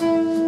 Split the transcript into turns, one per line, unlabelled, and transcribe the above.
う ん